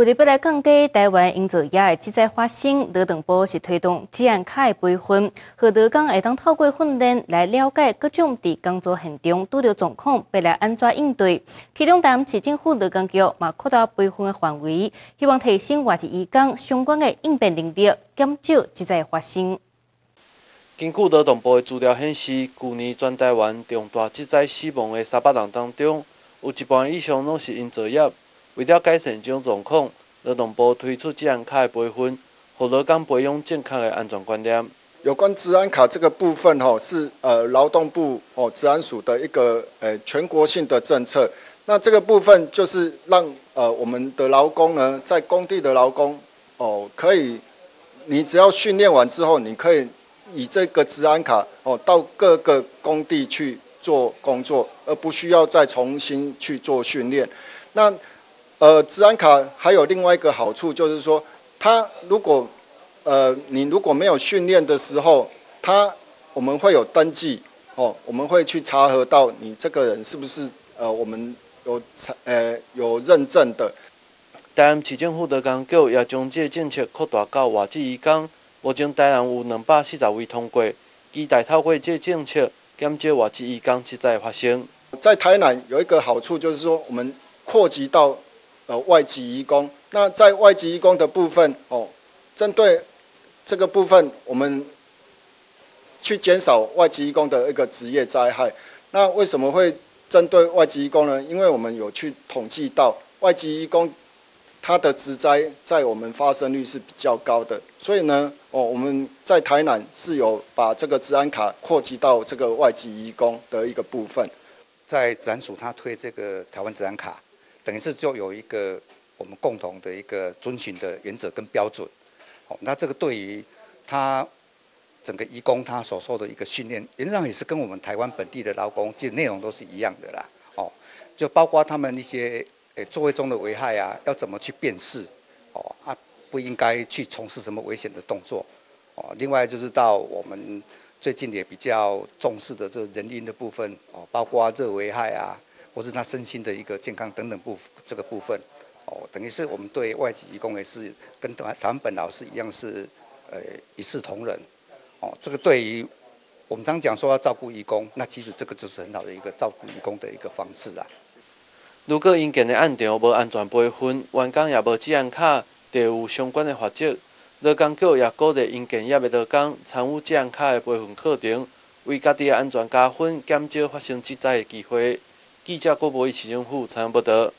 为了要来降低台湾因造业的机载发生，劳动部是推动治安卡的培训，和劳工会当透过训练来了解各种伫工作现场拄到状况，要来安怎应对。其中，台湾市政府劳工局嘛扩大培训的范围，希望提升外籍移工相关的应变能力，减少机载发生。根据劳动部的资料显示，去年全台湾重大机载死亡的三百人当中，有一半以上拢是因作业。为了改善这种状况，劳动部推出治安卡的培训，和劳工培养正确的安全观念。有关治安卡这个部分，吼是呃劳动部哦治安署的一个呃全国性的政策。那这个部分就是让呃我们的劳工呢，在工地的劳工哦，可以你只要训练完之后，你可以以这个治安卡哦到各个工地去做工作，而不需要再重新去做训练。那呃，治安卡还有另外一个好处，就是说，它如果呃你如果没有训练的时候，它我们会有登记哦，我们会去查核到你这个人是不是呃我们有查呃有认证的。台南市政府的工局也将这政策扩大到外籍移工，目前台南有两百四十位通过，期待透过这政策减少外籍移工实在发生。在台南有一个好处，就是说我们扩及到。呃，外籍移工，那在外籍移工的部分哦，针对这个部分，我们去减少外籍移工的一个职业灾害。那为什么会针对外籍移工呢？因为我们有去统计到外籍移工他的职灾在我们发生率是比较高的，所以呢，哦，我们在台南是有把这个治安卡扩及到这个外籍移工的一个部分，在治安署他推这个台湾治安卡。等于是就有一个我们共同的一个遵循的原则跟标准，哦，那这个对于他整个义工他所受的一个训练，原则上也是跟我们台湾本地的劳工，其实内容都是一样的啦，哦，就包括他们一些诶座位中的危害啊，要怎么去辨识，哦啊，不应该去从事什么危险的动作，哦，另外就是到我们最近也比较重视的这人因的部分，哦，包括这危害啊。或是他身心的一个健康等等部这个部分，哦，等于是我们对外籍义工也是跟台湾本老师一样是，呃，一视同仁，哦，这个对于我们常讲说要照顾义工，那其实这个就是很好的一个照顾义工的一个方式啦。如果因件的案场无安全备份，员工也无治安卡，就有相关的法则。劳工局也鼓励因件业的劳工参与治安卡的备份课程，为家己的安全加分，减少发生职灾的机会。记者郭博以市政府采访报道。